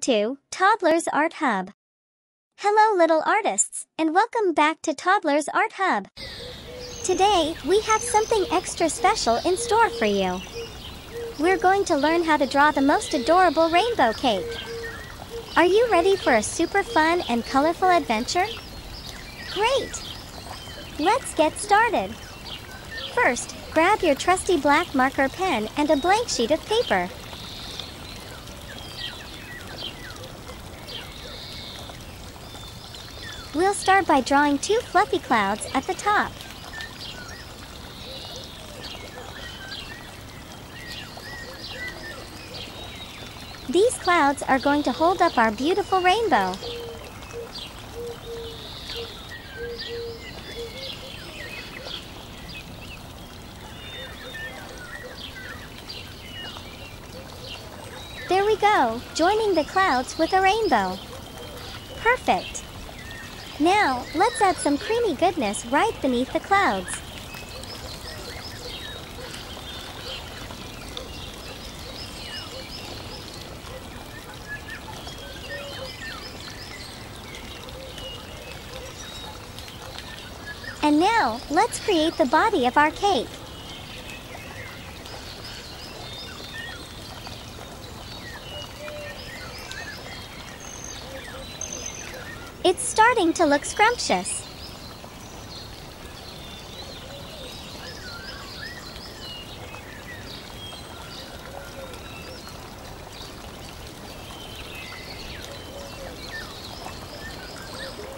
to Toddler's Art Hub. Hello, little artists, and welcome back to Toddler's Art Hub. Today, we have something extra special in store for you. We're going to learn how to draw the most adorable rainbow cake. Are you ready for a super fun and colorful adventure? Great! Let's get started. First, grab your trusty black marker pen and a blank sheet of paper. We'll start by drawing two fluffy clouds at the top. These clouds are going to hold up our beautiful rainbow. There we go, joining the clouds with a rainbow. Perfect. Now, let's add some creamy goodness right beneath the clouds. And now, let's create the body of our cake. It's starting to look scrumptious.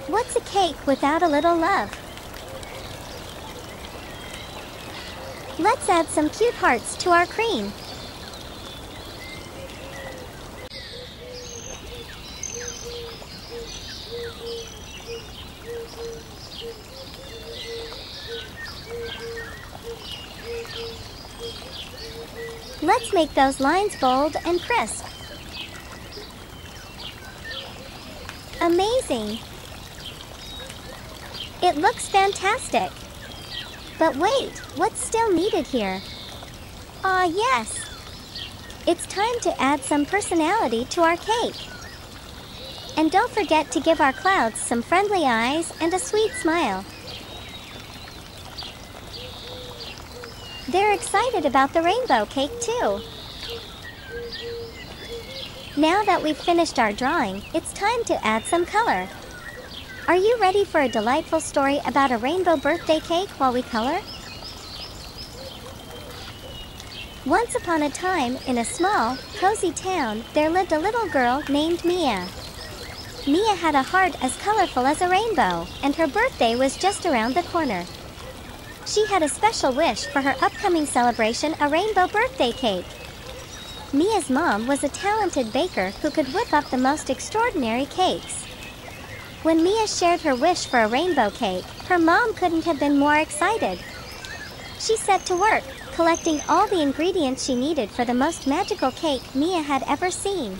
What's a cake without a little love? Let's add some cute hearts to our cream. Make those lines bold and crisp. Amazing! It looks fantastic. But wait, what's still needed here? Ah, yes. It's time to add some personality to our cake. And don't forget to give our clouds some friendly eyes and a sweet smile. They're excited about the rainbow cake too. Now that we've finished our drawing, it's time to add some color. Are you ready for a delightful story about a rainbow birthday cake while we color? Once upon a time, in a small, cozy town, there lived a little girl named Mia. Mia had a heart as colorful as a rainbow, and her birthday was just around the corner. She had a special wish for her upcoming celebration a rainbow birthday cake. Mia's mom was a talented baker who could whip up the most extraordinary cakes. When Mia shared her wish for a rainbow cake, her mom couldn't have been more excited. She set to work, collecting all the ingredients she needed for the most magical cake Mia had ever seen.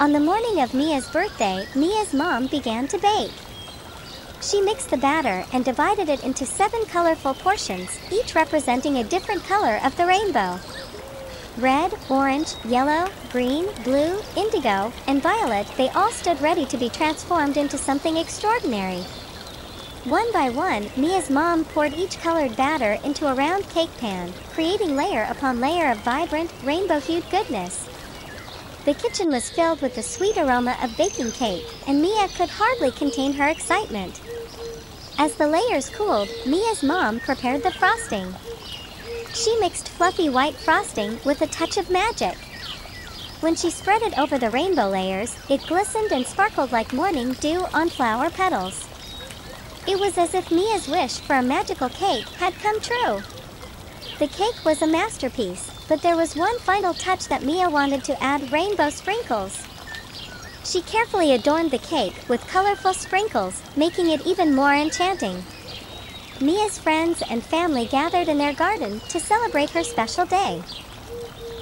On the morning of Mia's birthday, Mia's mom began to bake. She mixed the batter and divided it into seven colorful portions, each representing a different color of the rainbow. Red, orange, yellow, green, blue, indigo, and violet, they all stood ready to be transformed into something extraordinary. One by one, Mia's mom poured each colored batter into a round cake pan, creating layer upon layer of vibrant, rainbow-hued goodness. The kitchen was filled with the sweet aroma of baking cake, and Mia could hardly contain her excitement. As the layers cooled, Mia's mom prepared the frosting. She mixed fluffy white frosting with a touch of magic. When she spread it over the rainbow layers, it glistened and sparkled like morning dew on flower petals. It was as if Mia's wish for a magical cake had come true. The cake was a masterpiece, but there was one final touch that Mia wanted to add rainbow sprinkles. She carefully adorned the cake with colorful sprinkles, making it even more enchanting. Mia's friends and family gathered in their garden to celebrate her special day.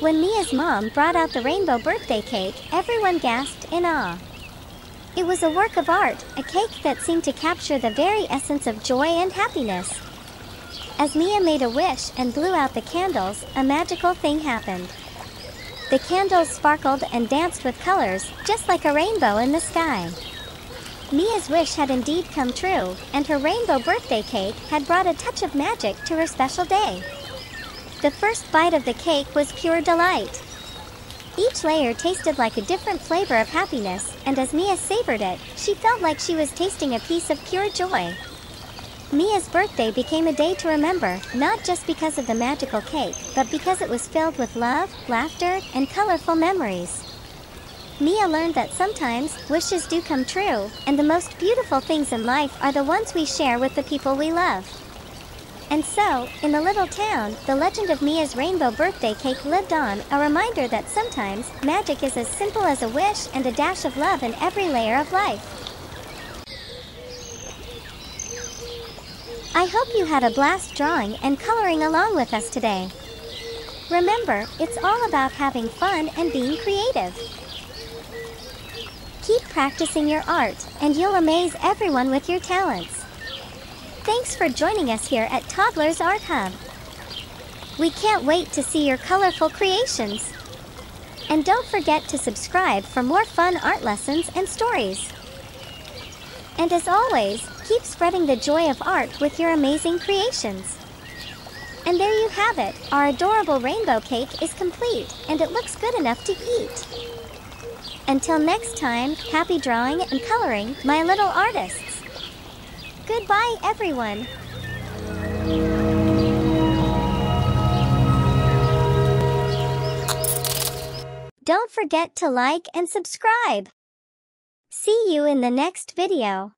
When Mia's mom brought out the rainbow birthday cake, everyone gasped in awe. It was a work of art, a cake that seemed to capture the very essence of joy and happiness. As Mia made a wish and blew out the candles, a magical thing happened. The candles sparkled and danced with colors, just like a rainbow in the sky. Mia's wish had indeed come true, and her rainbow birthday cake had brought a touch of magic to her special day. The first bite of the cake was pure delight. Each layer tasted like a different flavor of happiness, and as Mia savored it, she felt like she was tasting a piece of pure joy. Mia's birthday became a day to remember, not just because of the magical cake, but because it was filled with love, laughter, and colorful memories. Mia learned that sometimes wishes do come true, and the most beautiful things in life are the ones we share with the people we love. And so, in the little town, the legend of Mia's rainbow birthday cake lived on, a reminder that sometimes magic is as simple as a wish and a dash of love in every layer of life. I hope you had a blast drawing and coloring along with us today. Remember, it's all about having fun and being creative. Keep practicing your art, and you'll amaze everyone with your talents. Thanks for joining us here at Toddlers Art Hub. We can't wait to see your colorful creations. And don't forget to subscribe for more fun art lessons and stories. And as always, keep spreading the joy of art with your amazing creations. And there you have it, our adorable rainbow cake is complete, and it looks good enough to eat. Until next time, happy drawing and coloring, my little artists. Goodbye, everyone. Don't forget to like and subscribe. See you in the next video.